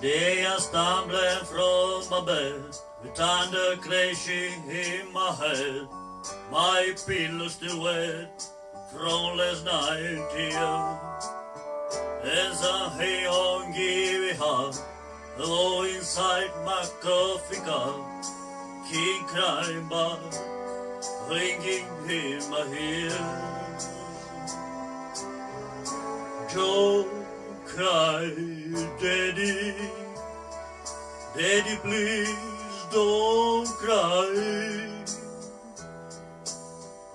Day er I stumbling from my bed with thunder crashing in my head. My pillow still wet from last night here. As I'm here on giving heart, though inside my coffee cup, keep crying but ringing in my ear. Don't cry, Daddy. Daddy, please don't cry.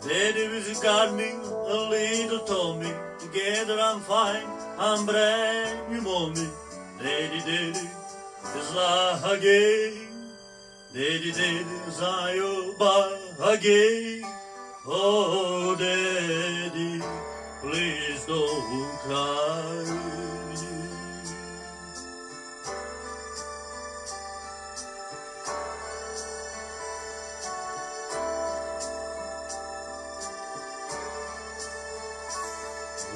Daddy was got me a little Tommy. Together I'm fine, I'm brand new mommy. Daddy, daddy, is again. Daddy, daddy, is I again. Oh, daddy, please don't cry.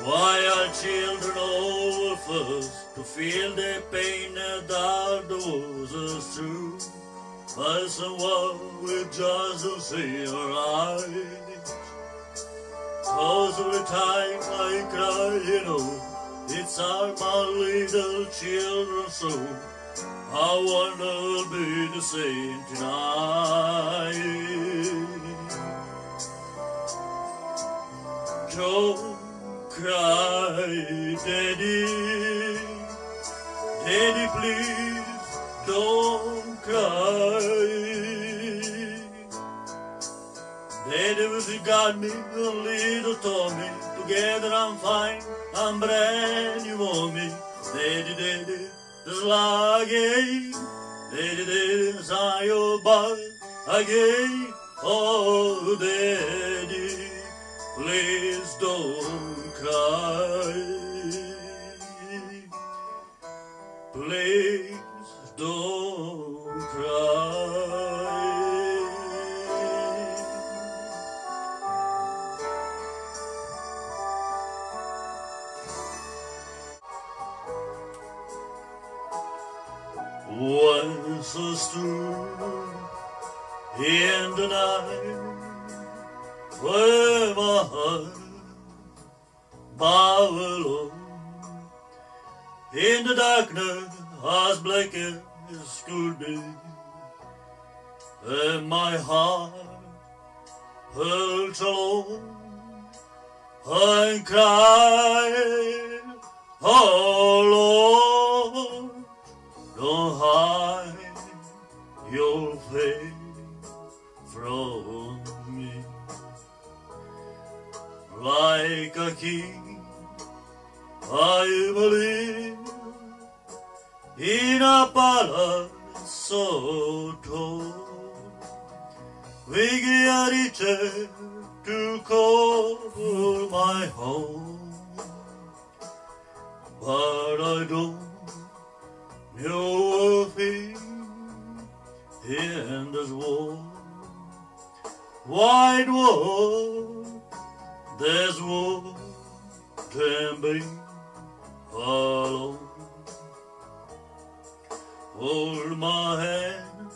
Why are children orphans to feel the pain that those is true? By someone with just to see your eyes. Cause every time I cry, you know, it's all my little children so I wanna be the same tonight. Don't cry, Daddy. Daddy, please don't cry. Daddy was got me a little Tommy. Together I'm fine, I'm brand new on me. Daddy, daddy, like again. Daddy, daddy, your body again. Oh, daddy, please don't cry. Please don't cry. Once I stood in the night where my heart low in the darkness as black as could be, and my heart felt alone. I cried, Oh Lord, don't hide your face from me. Like a king, I believe in a palace so tall. We get it to call my home, but I don't know a thing in this world. Wide world, there's world can be alone. Hold my hand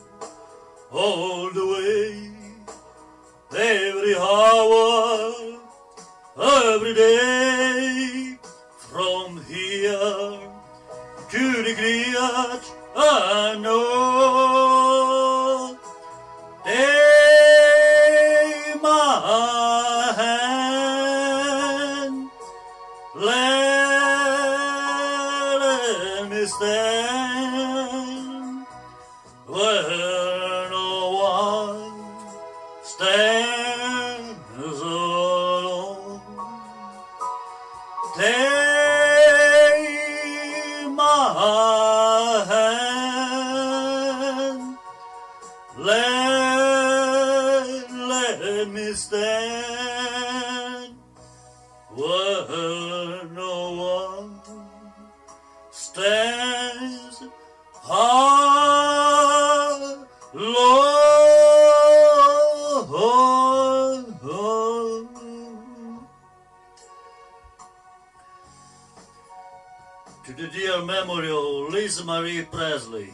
all the way, every hour, every day, from here to the great I know. Take my hand, let me stand where no one stands alone. Take my alone. To the dear memory of Lisa Marie Presley.